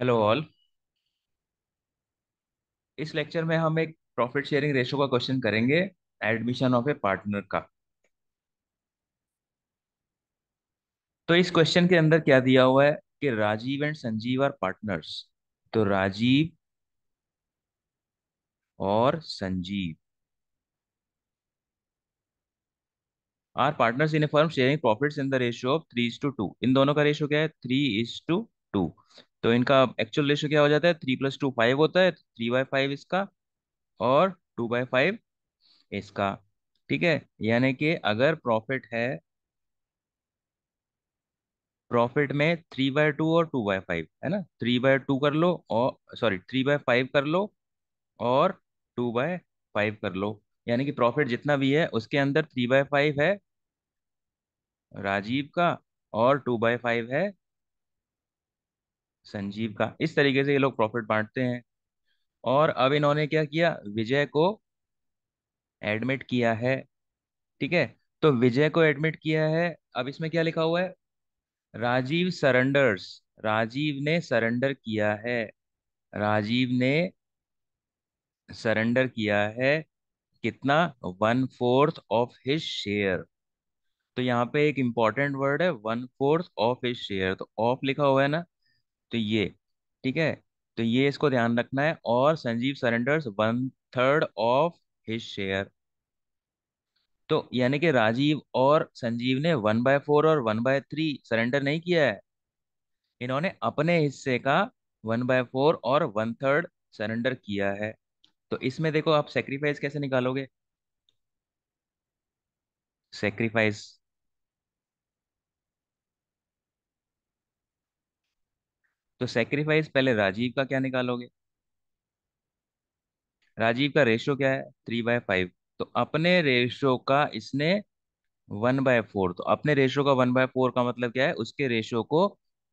Hello all इस lecture में हम एक प्रॉफिट शेयरिंग रेशो का क्वेश्चन करेंगे एडमिशन ऑफ़ ए पार्टनर का। तो इस क्वेश्चन के अंदर क्या दिया हुआ है कि Rajeev and Sanjeev are partners तो राजीव और Sanjeev are partners in a firm sharing profits in the ratio of three is to two two दोनों का रेशियो क्या है? थ्री इज़ टू टू तो इनका एक्चुअल रेशियो क्या हो जाता है? थ्री प्लस टू फाइव होता है थ्री बाय फाइव इसका और टू बाय फाइव इसका, ठीक है? यानी कि अगर प्रॉफिट है प्रॉफिट में थ्री बाय टू और टू बाय फाइव है ना? थ्री बाय टू कर लो और सॉरी थ्री बाय फाइव कर लो और टू बाय फाइव कर लो। यानी कि प्रॉफिट जितना भी है, उसके अंदर थ्री बाय फाइव है, राजीव का और टू बाय फाइव है संजीव का। इस तरीके से ये लोग प्रॉफिट बांटते हैं। और अब इन्होंने क्या किया? विजय को एडमिट किया है। ठीक है? तो विजय को एडमिट किया है। अब इसमें क्या लिखा हुआ है? राजीव सरेंडर्स राजीव ने सरेंडर किया है। राजीव ने सरेंडर किया है कितना? One fourth of his share तो यहाँ पे एक इंपॉर्टेंट वर्ड है one fourth of his share तो ऑफ़ लिखा हुआ है ना? तो ये, ठीक है? तो ये इसको ध्यान रखना है और Sanjeev surrenders one third of his share तो यानी कि राजीव और संजीव ने वन बाय फोर और वन बाय थ्री सरेंडर नहीं किया है। इन्होंने अपने हिस्से का वन बाय फोर और वन थर्ड सरेंडर किया है। तो इसमें देखो आप सेक्रीफाइस कैसे निकालोगे? सेक्रीफाइस तो सेक्रीफाइस पहले राजीव का क्या निकालोगे? राजीव का रेशो क्या है? थ्री बाय फाइव तो अपने रेशो का इसने वन बाय फोर तो अपने रेशो का वन बाय फोर का मतलब क्या है? उसके रेशो को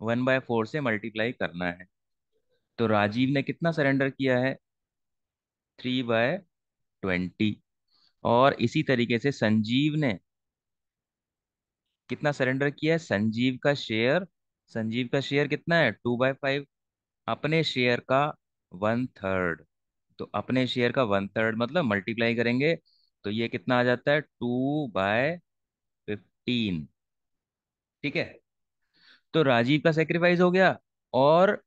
वन बाय फोर से मल्टीप्लाई करना है। तो राजीव ने कितना सरेंडर किया है? थ्री बाय ट्वेंटी और इसी तरीके से संजीव ने कितना सरेंडर किया है? संजीव का शेयर संजीव का शेयर कितना है? टू बाय फाइव अपने शेयर का वन थर्ड तो अपने शेयर का वन थर्ड मतलब मल्टीप्लाई करेंगे तो ये कितना आ जाता है? टू बाय फिफ्टीन ठीक है? तो राजीव का सेक्रीफाइस हो गया और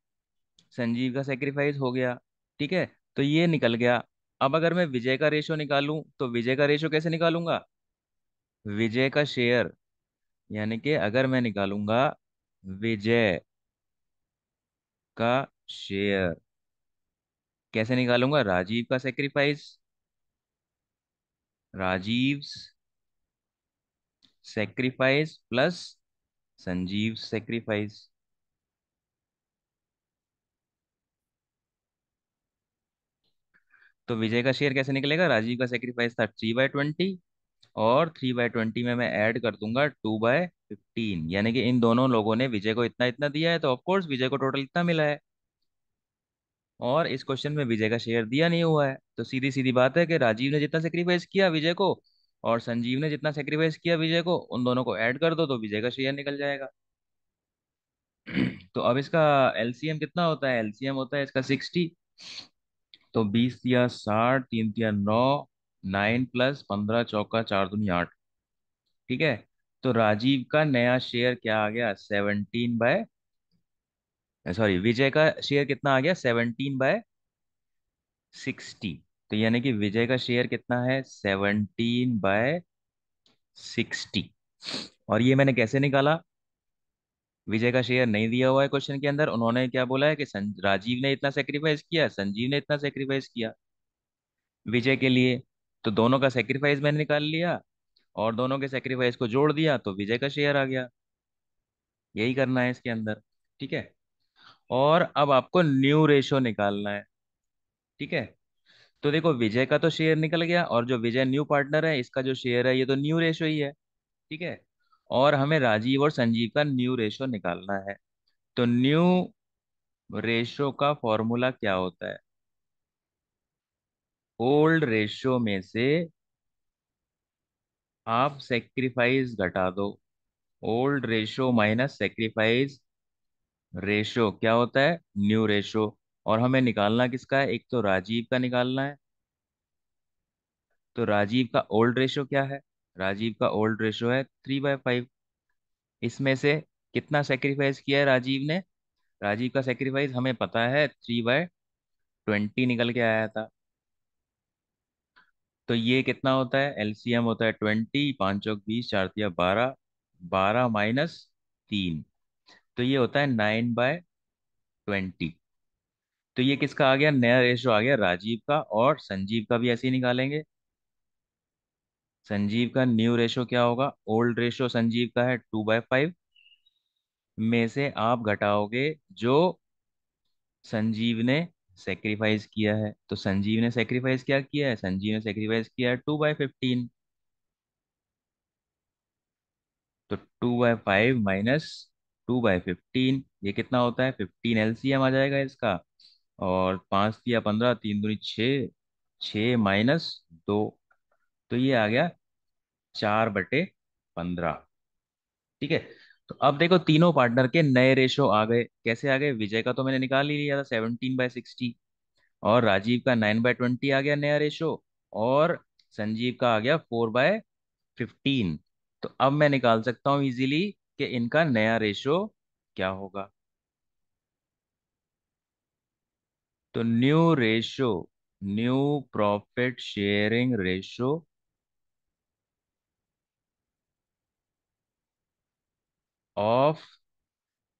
संजीव का सेक्रीफाइस हो गया। ठीक है? तो ये निकल गया। अब अगर मैं विजय का रेशो निकालूं तो विजय का रेशो कैसे निकालूँगा? विजय का शेयर यानी कि अगर मैं निकालूँगा विजय का शेयर। कैसे निकालूँगा? राजीव का sacrifice Rajiv sacrifice plus Sanjeev sacrifice तो विजय का शेयर कैसे निकलेगा? राजीव का सेक्रीफाइस था थ्री बाय ट्वेंटी और थ्री बाय ट्वेंटी में मैं ऐड कर दूँगा टू बाय फिफ्टीन यानी कि इन दोनों लोगों ने विजय को इतना इतना दिया है तो ऑफकोर्स विजय को टोटल इतना मिला है। और इस क्वेश्चन में विजय का शेयर दिया नहीं हुआ है तो सीधी सीधी बात है कि राजीव ने जितना सेक्रीफाइस किया विजय को, और संजीव ने जितना सेक्रीफाइस किया विजय को, उन दोनों को ऐड कर दो तो विजय का शेयर निकल जाएगा। तो अब इसका एलसीएम कितना होता है? एलसीएम होता है इसका सिक्सटी तो बीस या साठ, तीन या नौ नाइन प्लस पंद्रह चौका चार दूनी आठ। ठीक है? तो राजीव का नया शेयर क्या आ गया? सेवनटीन बाय सॉरी विजय का शेयर कितना आ गया? सेवनटीन बाय सिक्सटी तो यानी कि विजय का शेयर कितना है? सेवनटीन बाय सिक्सटी और ये मैंने कैसे निकाला? विजय का शेयर नहीं दिया हुआ है क्वेश्चन के अंदर। उन्होंने क्या बोला है कि राजीव ने इतना सेक्रीफाइस किया, संजीव ने इतना सेक्रीफाइस किया। विजय के लिए तो दोनों का सेक्रीफाइस मैंने निकाल लिया और दोनों के सेक्रीफाइस को जोड़ दिया तो विजय का शेयर आ गया। यही करना है इसके अंदर, ठीक है? और अब आपको न्यू रेशो निकालना है, ठीक है? तो देखो, विजय का तो शेयर निकल गया और जो विजय न्यू पार्टनर है, इसका जो शेयर है, ये तो न्यू रेशो ही है, ठीक है? और हमें राजीव और संजीव का न्यू रेशो निकालना है। तो न्यू रेशो का फॉर्मूला क्या होता है? ओल्ड रेशो में से आप सेक्रीफाइस घटा दो। Old ratio minus sacrifice ratio क्या होता है? न्यू रेशो और हमें निकालना किसका है? एक तो राजीव का निकालना है। तो राजीव का ओल्ड रेशो क्या है? राजीव का ओल्ड रेशो है थ्री बाय फाइव इसमें से कितना सेक्रीफाइस किया है राजीव ने? राजीव का सेक्रीफाइस हमें पता है थ्री बाय ट्वेंटी निकल के आया था। तो ये कितना होता है? एलसीएम होता है ट्वेंटी पाँच चौक बीस, चार बारह बारह माइनस तीन। तो ये होता है नाइन बाय ट्वेंटी तो ये किसका आ गया? नया रेशो आ गया राजीव का और संजीव का भी ऐसे ही निकालेंगे। संजीव का न्यू रेशो क्या होगा? ओल्ड रेशो संजीव का है टू बाय फाइव में से आप घटाओगे जो संजीव ने सेक्रीफाइस किया है तो संजीव ने सेक्रीफाइस क्या किया है? संजीव ने सेक्रीफाइस किया है टू बाय फिफ्टीन तो two by five minus two by fifteen ये कितना होता है? फिफ्टीन एलसीएम आ जाएगा इसका। और पाँच या पंद्रह, तीन दूनी छः छः माइनस दो। तो ये आ गया चार बटे पंद्रह। ठीक है? तो अब देखो तीनों पार्टनर के नए रेशो आ गए। कैसे आ गए? विजय का तो मैंने निकाल ही लिया था सेवनटीन बाय सिक्सटी और राजीव का नाइन बाय ट्वेंटी आ गया नया रेशो। और संजीव का आ गया फोर बाय फिफ्टीन तो अब मैं निकाल सकता हूँ इजीली कि इनका नया रेशो क्या होगा। तो new ratio new profit sharing ratio of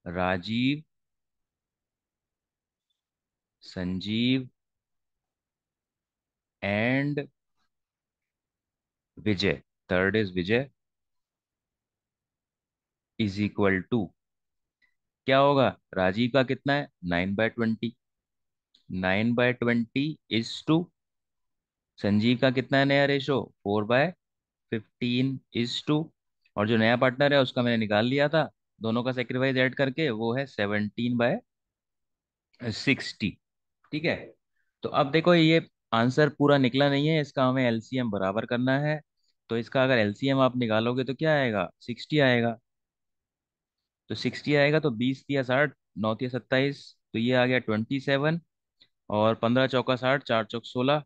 Rajiv, Sanjeev and Vijay. Third is Vijay is equal to क्या होगा? राजीव का कितना है? Nine by twenty nine by twenty is to Sanjeev का कितना है नया ratio four by fifteen is to और जो नया पार्टनर है, उसका मैंने निकाल लिया था। दोनों का सेक्रीफाइस ऐड करके वो है सेवनटीन बाय सिक्सटी ठीक है? तो अब देखो, ये आंसर पूरा निकला नहीं है, इसका हमें एलसीएम बराबर करना है। तो इसका अगर एलसीएम आप निकालोगे तो क्या आएगा? सिक्सटी आएगा। तो सिक्सटी आएगा तो बीस तिया साठ, नौ तिया सत्ताईस तो ये आ गया ट्वेंटी सेवन और पंद्रह चौका साठ, चार चौक सोलह,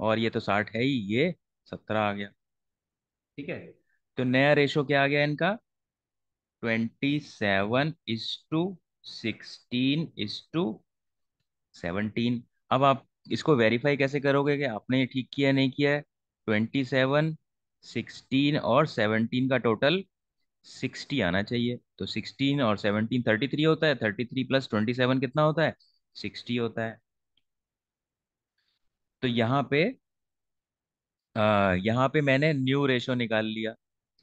और ये तो साठ है ही, ये सत्रह आ गया, ठीक है? तो नया रेशो क्या आ गया इनका? Twenty seven is to sixteen is to seventeen अब आप इसको वेरीफाई कैसे करोगे कि आपने ये ठीक किया नहीं किया है? ट्वेंटी सेवन सिक्सटीन और सेवनटीन का टोटल सिक्सटी आना चाहिए। तो सिक्सटीन और सेवनटीन थर्टी थ्री होता है thirty three plus twenty seven कितना होता है? सिक्सटी होता है। तो यहाँ पे आ, यहाँ पे मैंने न्यू रेशो निकाल लिया।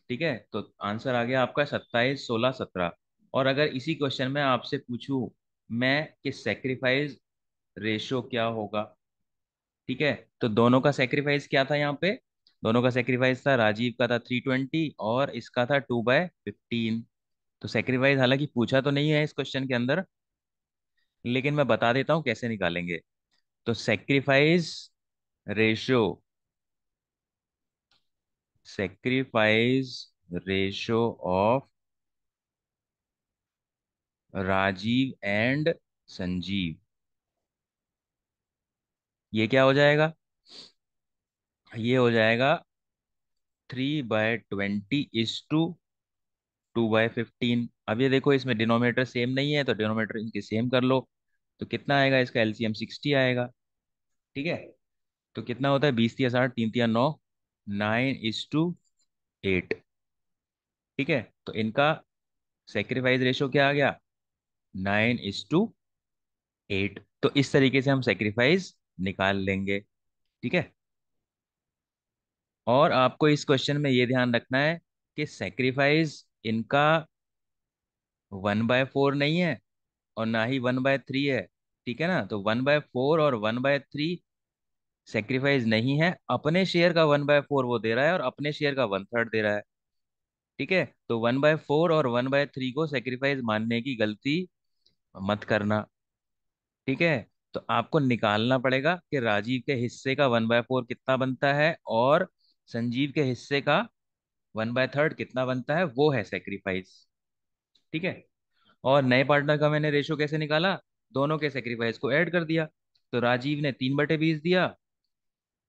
ठीक है? तो आंसर आ गया आपका सत्ताईस, सोलह, सत्रह। और अगर इसी क्वेश्चन में आपसे पूछूँ, मैं कि सेक्रीफाइस रेशो क्या होगा? ठीक है? तो दोनों का सेक्रीफाइस क्या था यहाँ पे? दोनों का सेक्रीफाइस था, राजीव का था थ्री ट्वेंटी और इसका था टू बाय फिफ्टीन तो सेक्रीफाइस हालाँकि पूछा तो नहीं है इस क्वेश्चन के अंदर, लेकिन मैं बता देता हूँ कैसे निकालेंगे। तो sacrifice ratio sacrifice ratio of Rajiv and Sanjeev. ये क्या हो जाएगा? ये हो जाएगा three by twenty is to two by fifteen अब ये देखो, इसमें डिनोमिनेटर सेम नहीं है तो डिनोमिनेटर इनके सेम कर लो। तो कितना आएगा इसका? एलसीएम सिक्सटी आएगा। ठीक है? तो कितना होता है? बीस तिया साठ, तीन तिया नौ। Nine is to eight. ठीक है तो इनका सेक्रीफाइस रेशो क्या आ गया? Nine is to eight. तो इस तरीके से हम सेक्रीफाइस निकाल लेंगे। ठीक है? और आपको इस क्वेश्चन में ये ध्यान रखना है कि सेक्रीफाइस इनका वन बाय फोर नहीं है और ना ही वन बाय थ्री है। ठीक है ना? तो वन बाय फोर और वन बाय थ्री सेक्रीफाइस नहीं है, अपने शेयर का वन बाय फोर वो दे रहा है और अपने शेयर का वन थर्ड दे रहा है। ठीक है? तो वन बाय फोर और वन बाय थ्री को सेक्रीफाइस मानने की गलती मत करना। ठीक है? तो आपको निकालना पड़ेगा कि राजीव के हिस्से का वन बाय फोर कितना बनता है और संजीव के हिस्से का वन बाय थर्ड कितना बनता है, वो है सेक्रीफाइस ठीक है? और नए पार्टनर का मैंने रेशो कैसे निकाला? दोनों के सेक्रीफाइस को ऐड कर दिया। तो राजीव ने तीन बटे बीस दिया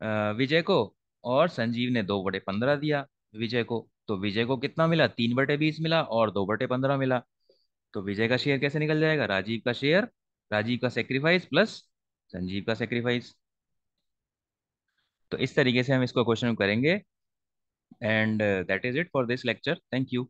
विजय को और संजीव ने दो बटे पंद्रह दिया। विजय को तो विजय को कितना मिला? तीन बटे बीस मिला और दो बटे पंद्रह मिला। तो विजय का शेयर कैसे निकल जाएगा? राजीव का शेयर राजीव का सेक्रीफाइस प्लस संजीव का सेक्रीफाइस तो इस तरीके से हम इसको क्वेश्चन करेंगे। And that is it for this lecture thank you